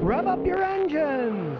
Rev up your engines!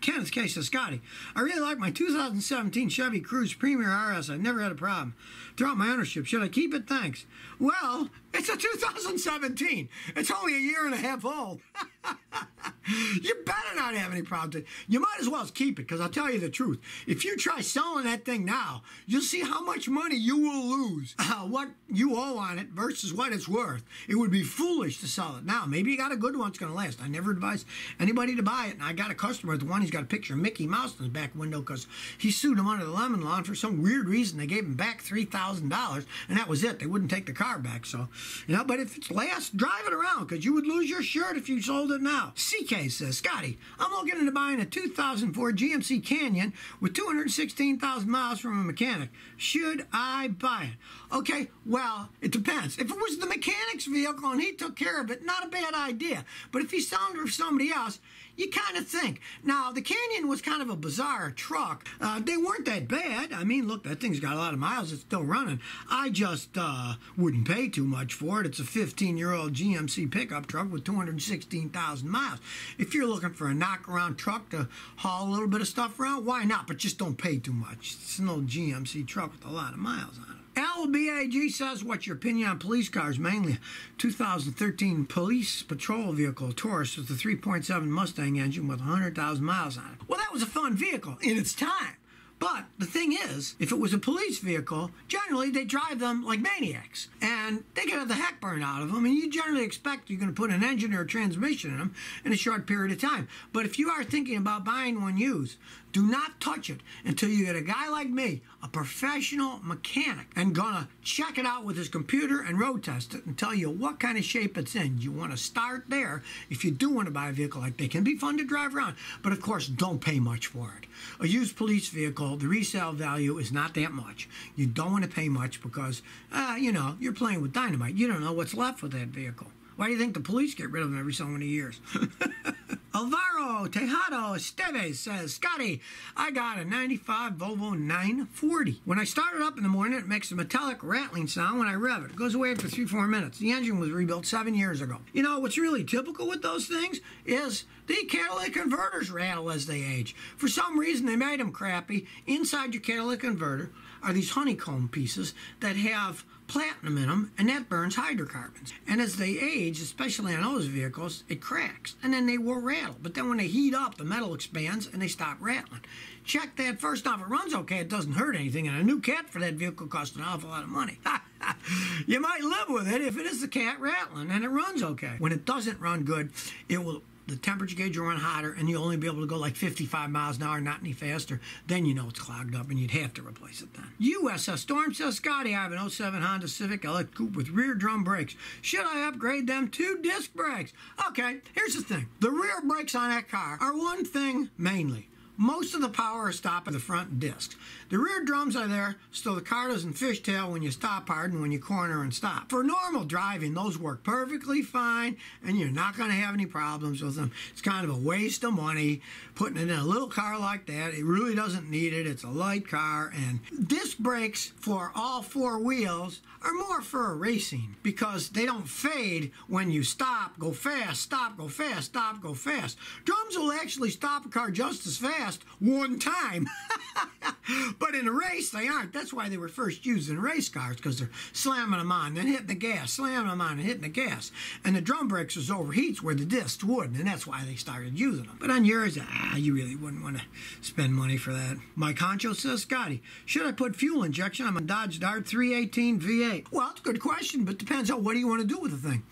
Kenneth K. says, Scotty, I really like my 2017 Chevy Cruze Premier RS. I've never had a problem throughout my ownership. Should I keep it? Thanks. Well, it's a 2017. It's only a year and a half old. you better not have any problems. You might as well keep it because I'll tell you the truth. If you try selling that thing now, you'll see how much money you will lose. Uh, what you owe on it versus what it's worth. It would be foolish to sell it now. Maybe you got a good one that's going to last. I never advise anybody to buy it. And I got a customer, the one he's got a picture of Mickey Mouse in his back window because he sued him under the lemon law. And for some weird reason, they gave him back $3,000. And that was it. They wouldn't take the car back. So, you know, but if it's last, drive it around because you would lose your shirt if you sold it now. CK says, Scotty, I'm looking into buying a 2004 GMC Canyon with 216,000 miles from a mechanic. Should I buy it? Okay, well, it depends. If it was the mechanic's vehicle and he took care of it, not a bad idea. But if he's selling it for somebody else, you kind of think. Now, the Canyon was kind of a bizarre truck. Uh, they weren't that bad. I mean, look, that thing's got a lot of miles. It's still running. I just uh, wouldn't pay too much for it. It's a 15-year-old GMC pickup truck with 216,000 miles. If you're looking for a knock-around truck to haul a little bit of stuff around, why not? But just don't pay too much. It's an old GMC truck with a lot of miles on it. LBAG says, what's your opinion on police cars? Mainly 2013 police patrol vehicle, Taurus, with a 3.7 Mustang engine with 100,000 miles on it. Well, that was a fun vehicle in its time. But the thing is, if it was a police vehicle, generally they drive them like maniacs. And they can have the heck burned out of them. And you generally expect you're going to put an engine or a transmission in them in a short period of time. But if you are thinking about buying one used, do not touch it until you get a guy like me, a professional mechanic, and gonna check it out with his computer and road test it and tell you what kind of shape it's in. You want to start there if you do want to buy a vehicle like they can be fun to drive around, but of course don't pay much for it. A used police vehicle, the resale value is not that much. You don't want to pay much because, uh, you know, you're playing with dynamite. You don't know what's left with that vehicle. Why do you think the police get rid of them every so many years? Alvaro Tejado Esteves says, Scotty, I got a 95 Volvo 940. When I start it up in the morning, it makes a metallic rattling sound when I rev it. It goes away for three, four minutes. The engine was rebuilt seven years ago. You know, what's really typical with those things is the catalytic converters rattle as they age. For some reason, they made them crappy. Inside your catalytic converter are these honeycomb pieces that have platinum in them, and that burns hydrocarbons. And as they age, especially on those vehicles, it cracks, and then they will rattle. But then when they heat up, the metal expands and they stop rattling. Check that first off. It runs okay. It doesn't hurt anything. And a new cat for that vehicle costs an awful lot of money. you might live with it if it is the cat rattling and it runs okay. When it doesn't run good, it will the temperature gauge will run hotter and you'll only be able to go like 55 miles an hour, not any faster, then you know it's clogged up and you'd have to replace it then. USS Storm says, Scotty, I have an 07 Honda Civic Electric Coupe with rear drum brakes. Should I upgrade them to disc brakes? Okay, here's the thing. The rear brakes on that car are one thing mainly. Most of the power is stopped at the front discs. The rear drums are there so the car doesn't fishtail when you stop hard and when you corner and stop. For normal driving, those work perfectly fine and you're not going to have any problems with them. It's kind of a waste of money putting it in a little car like that. It really doesn't need it. It's a light car and disc brakes for all four wheels are more for racing because they don't fade when you stop, go fast, stop, go fast, stop, go fast. Drums will actually stop a car just as fast one time. but in a race, they aren't. That's why they were first used in race cars because they're slamming them on, then hitting the gas, slamming them on, and hitting the gas. And the drum brakes was overheats where the discs wouldn't, and that's why they started using them. But on yours, ah, you really wouldn't want to spend money for that. My Concho says, Scotty, should I put fuel injection on my Dodge Dart 318 V8? Well, it's a good question, but depends on what do you want to do with the thing.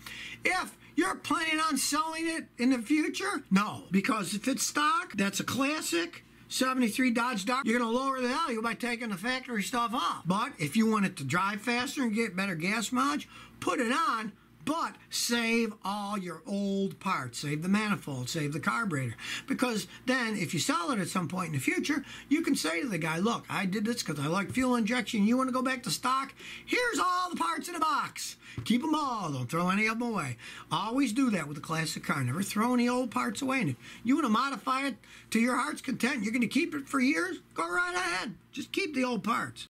If you're planning on selling it in the future? No, because if it's stock, that's a classic. 73 Dodge Dart, you're going to lower the value by taking the factory stuff off. But if you want it to drive faster and get better gas mileage, put it on but save all your old parts. Save the manifold, save the carburetor. Because then if you sell it at some point in the future, you can say to the guy, look, I did this because I like fuel injection. You want to go back to stock? Here's all the parts in the box. Keep them all. Don't throw any of them away. Always do that with a classic car. Never throw any old parts away. And if you want to modify it to your heart's content, you're going to keep it for years, go right ahead. Just keep the old parts.